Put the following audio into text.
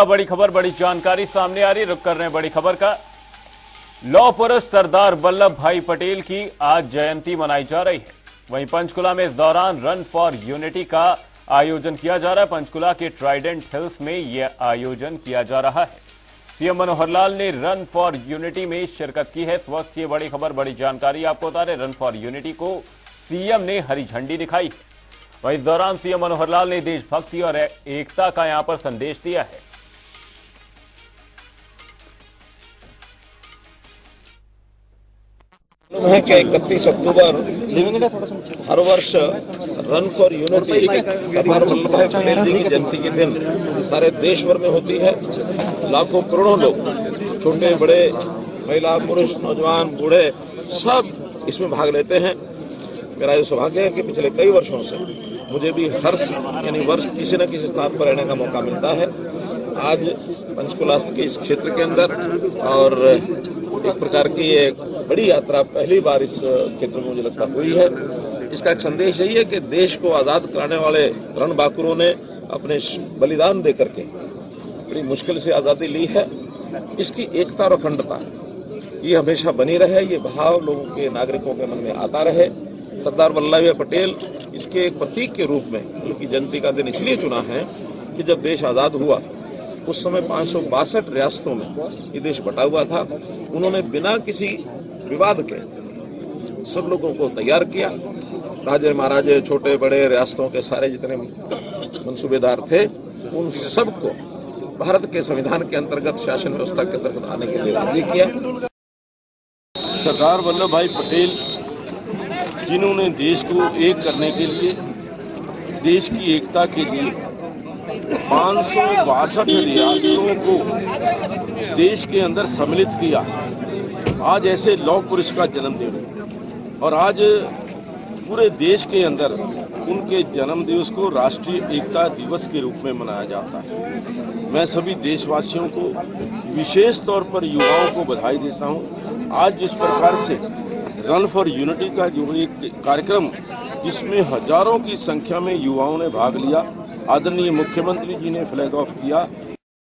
बड़ी खबर, बड़ी जानकारी सामने आ रही रुक कर रहे हैं बड़ी खबर का। लौह पुरुष सरदार वल्लभ भाई पटेल की आज जयंती मनाई जा रही है। वहीं पंचकुला में इस दौरान रन फॉर यूनिटी का आयोजन किया जा रहा है। पंचकुला के ट्राइडेंट हिल्स में यह आयोजन किया जा रहा है। सीएम मनोहर लाल ने रन फॉर यूनिटी में शिरकत की है। इस वक्त ये बड़ी खबर, बड़ी जानकारी आपको बता रहे रन फॉर यूनिटी को सीएम ने हरी झंडी दिखाई। वहीं इस दौरान सीएम मनोहर लाल ने देशभक्ति और एकता का यहाँ पर संदेश दिया है। है कि इकतीस अक्टूबर हर वर्ष रन फॉर यूनिटी की जयंती के दिन। सारे देश भर में होती है। लाखों करोड़ों लोग, छोटे, बड़े, महिला, पुरुष, नौजवान, बूढ़े, सब इसमें भाग लेते हैं। मेरा ये सौभाग्य है कि पिछले कई वर्षों से मुझे भी हर यानी वर्ष किसी न किसी स्थान पर रहने का मौका मिलता है। आज पंचकुला के इस क्षेत्र के अंदर और एक प्रकार की एक बड़ी यात्रा पहली बार इस क्षेत्र में मुझे लगता हुई है। इसका एक संदेश यही है कि देश को आज़ाद कराने वाले रण बाकुरों ने अपने बलिदान दे करके बड़ी मुश्किल से आज़ादी ली है। इसकी एकता और अखंडता, ये हमेशा बनी रहे, ये भाव लोगों के, नागरिकों के मन में आता रहे। सरदार वल्लभ भाई पटेल इसके एक प्रतीक के रूप में उनकी जयंती का दिन इसलिए चुना है कि जब देश आज़ाद हुआ उस समय पाँच सौ बासठ रियासतों में ये देश बटा हुआ था। उन्होंने बिना किसी विवाद के सब लोगों को तैयार किया। राजे महाराजे छोटे बड़े रियासतों के सारे जितने मनसूबेदार थे, उन सबको भारत के संविधान के अंतर्गत शासन व्यवस्था के अंतर्गत आने के लिए राज़ी किया। सरदार वल्लभ भाई पटेल जिन्होंने देश को एक करने के लिए, देश की एकता के लिए पाँच सौ बासठ रियासतों को देश के अंदर सम्मिलित किया। आज ऐसे लौह पुरुष का जन्मदिन। और आज पूरे देश के अंदर उनके जन्म दिवस को राष्ट्रीय एकता दिवस के रूप में मनाया जाता है। मैं सभी देशवासियों को विशेष तौर पर युवाओं को बधाई देता हूँ। आज जिस प्रकार से रन फॉर यूनिटी का जो एक कार्यक्रम, जिसमें हज़ारों की संख्या में युवाओं ने भाग लिया आदरणीय मुख्यमंत्री जी ने फ्लैग ऑफ़ किया।